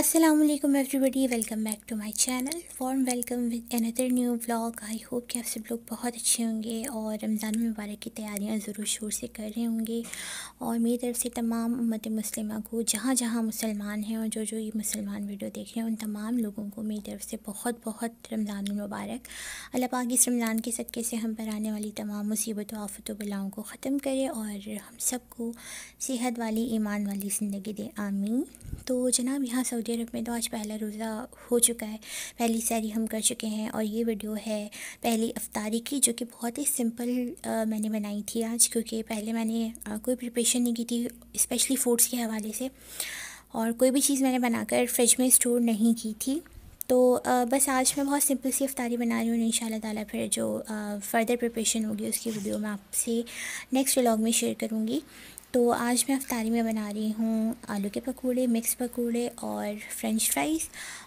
Aslam everybody welcome back to my channel form welcome with another new blog I hope कि आप सब लोग बहुत अच्छे होंगे और रमज़ान मुबारक की तैयारियाँ ज़रूर शोर से कर रहे होंगे। और मेरी तरफ़ से तमाम उम्मत मुस्लिमा को, जहाँ जहाँ मुसलमान हैं और जो जो ये मुसलमान वीडियो देख रहे हैं, उन तमाम लोगों को मेरी तरफ़ से बहुत बहुत रमज़ान मुबारक। अल्लाह पाक इस रमज़ान के सदक़े से हम पर आने वाली तमाम मुसीबतों, आफतों, बलाओं को ख़त्म करे और हम सबको सेहत वाली, ईमान वाली ज़िंदगी दे। आमीन। तो जनाब, यहाँ सऊदी अरब में तो आज पहला रोज़ा हो चुका है। पहली सैरी हम कर चुके हैं और ये वीडियो है पहली अफ्तारी की जो कि बहुत ही सिंपल मैंने बनाई थी आज क्योंकि पहले मैंने आ, कोई प्रिपरेशन नहीं की थी स्पेशली फूड्स के हवाले से। और कोई भी चीज़ मैंने बनाकर फ्रिज में स्टोर नहीं की थी। तो आ, बस आज मैं बहुत सिंपल सी अफ्तारी बना रही हूँ इन ताला फिर जो फ़र्दर प्रिपरेशन होगी उसकी वीडियो मैं आपसे नेक्स्ट व्लॉग में शेयर करूँगी। तो आज मैं अफ्तारी में बना रही हूँ आलू के पकौड़े मिक्स पकौड़े और फ्रेंच फ्राइज़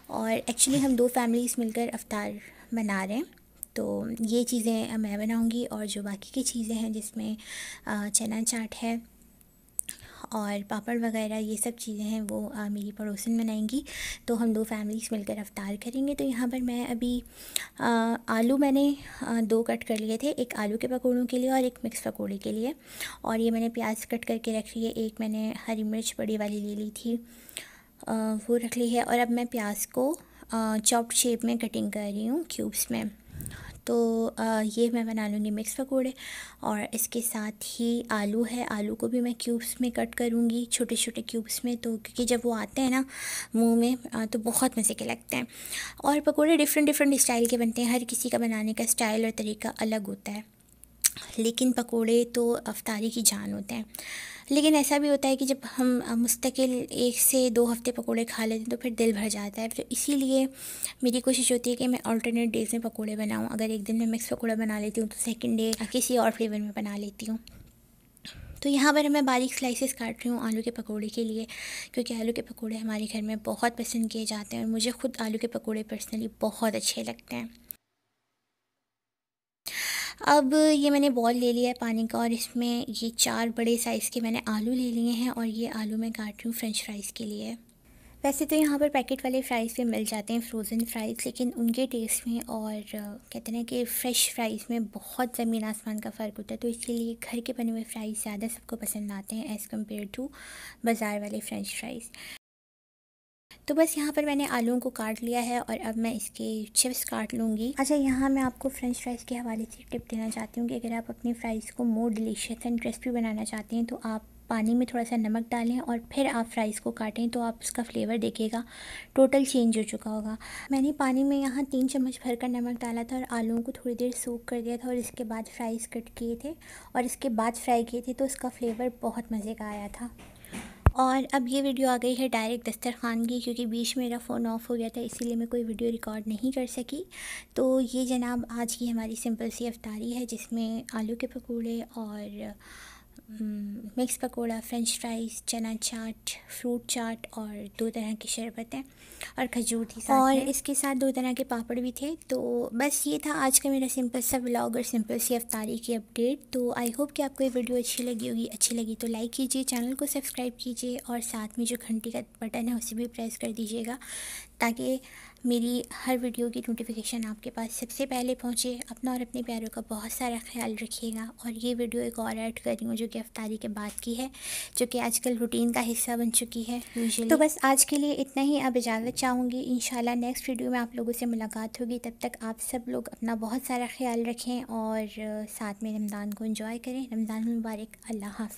और एक्चुअली हम दो फैमिलीज़ मिलकर अफ्तार बना रहे हैं। तो ये चीज़ें मैं बनाऊँगी और जो बाकी की चीज़ें हैं जिसमें चना चाट है और पापड़ वगैरह ये सब चीज़ें हैं वो आ, मेरी पड़ोसन बनाएँगी। तो हम दो फैमिलीज़ मिलकर अफ्तार करेंगे। तो यहाँ पर मैं अभी आ, आलू मैंने आ, दो कट कर लिए थे। एक आलू के पकौड़ों के लिए और एक मिक्स पकौड़े के लिए। और ये मैंने प्याज कट करके रख ली है एक मैंने हरी मिर्च बड़ी वाली ले ली थी। आ, वो रख ली है। और अब मैं प्याज को चॉप्ड शेप में कटिंग कर रही हूँ क्यूब्स में। तो ये मैं बना लूँगी मिक्स पकोड़े और इसके साथ ही आलू है। आलू को भी मैं क्यूब्स में कट करूँगी छोटे छोटे क्यूब्स में। तो क्योंकि जब वो आते हैं ना मुँह में तो बहुत मज़े के लगते हैं। और पकोड़े डिफरेंट डिफरेंट स्टाइल के बनते हैं। हर किसी का बनाने का स्टाइल और तरीका अलग होता है। लेकिन पकोड़े तो अफ्तारी की जान होते हैं। लेकिन ऐसा भी होता है कि जब हम मुस्तकिल एक से दो हफ़्ते पकोड़े खा लेते हैं तो फिर दिल भर जाता है। तो इसीलिए मेरी कोशिश होती है कि मैं अल्टरनेट डेज़ में पकोड़े बनाऊँ। अगर एक दिन मैं मिक्स पकौड़ा बना लेती हूँ तो सेकेंड डे किसी और फ्लेवर में बना लेती हूँ। तो यहाँ पर मैं बारीक स्लाइसेस काट रही हूँ आलू के पकोड़े के लिए, क्योंकि आलू के पकोड़े हमारे घर में बहुत पसंद किए जाते हैं और मुझे ख़ुद आलू के पकोड़े पर्सनली बहुत अच्छे लगते हैं। अब ये मैंने बॉल ले लिया है पानी का और इसमें ये चार बड़े साइज़ के मैंने आलू ले लिए हैं और ये आलू मैं काट रही हूँ फ्रेंच फ्राइज़ के लिए। वैसे तो यहाँ पर पैकेट वाले फ़्राइज़ भी मिल जाते हैं फ्रोज़न फ़्राइज़ लेकिन उनके टेस्ट में और कहते हैं कि फ़्रेश फ्राइज़ में बहुत ज़मीन आसमान का फ़र्क होता है तो इसलिए घर के बने हुए फ़्राइज़ ज़्यादा सबको पसंद आते हैं एज़ कंपेयर टू बाज़ार वाले फ़्रेंच फ्राइज़ तो बस यहाँ पर मैंने आलूओं को काट लिया है और अब मैं इसके चिप्स काट लूँगी। अच्छा यहाँ मैं आपको फ्रेंच फ्राइज़ के हवाले से टिप देना चाहती हूँ कि अगर आप अपनी फ़्राइज़ को मोर डिलीशियस एंड क्रिस्पी बनाना चाहते हैं तो आप पानी में थोड़ा सा नमक डालें और फिर आप फ्राइज़ को काटें तो आप उसका फ्लेवर देखिएगा टोटल चेंज हो चुका होगा। मैंने पानी में यहाँ तीन चम्मच भर कर नमक डाला था और आलूओं को थोड़ी देर सूख कर दिया था और इसके बाद फ्राइज़ कट किए थे और इसके बाद फ्राई किए थे तो उसका फ्लेवर बहुत मज़े का आया था। और अब ये वीडियो आ गई है डायरेक्ट दस्तरखान की, क्योंकि बीच मेरा फ़ोन ऑफ़ हो गया था, इसीलिए मैं कोई वीडियो रिकॉर्ड नहीं कर सकी। तो ये जनाब आज की हमारी सिंपल सी अफ्तारी है, जिसमें आलू के पकौड़े और मिक्स पकोड़ा फ्रेंच फ्राइज़ चना चाट फ्रूट चाट और दो तरह की शरबत है और खजूर थी साथ और इसके साथ दो तरह के पापड़ भी थे। तो बस ये था आज का मेरा सिंपल सा ब्लॉग और सिंपल सी अफ्तारी की अपडेट तो आई होप कि आपको ये वीडियो अच्छी लगी होगी। अच्छी लगी तो लाइक कीजिए चैनल को सब्सक्राइब कीजिए और साथ में जो घंटी का बटन है उसे भी प्रेस कर दीजिएगा ताकि मेरी हर वीडियो की नोटिफिकेशन आपके पास सबसे पहले पहुँचे। अपना और अपने प्यारों का बहुत सारा ख्याल रखिएगा। और ये वीडियो एक और ऐड कर रही हूँ जो कि अफ्तारी के बाद की है, जो कि आजकल रूटीन का हिस्सा बन चुकी है तो बस आज के लिए इतना ही। अब इजाज़त चाहूँगी। इन नेक्स्ट वीडियो में आप लोगों से मुलाकात होगी। तब तक आप सब लोग अपना बहुत सारा ख्याल रखें और साथ में रमज़ान को इन्जॉय करें। रमज़ान मुबारक। अल्लाह हाफ़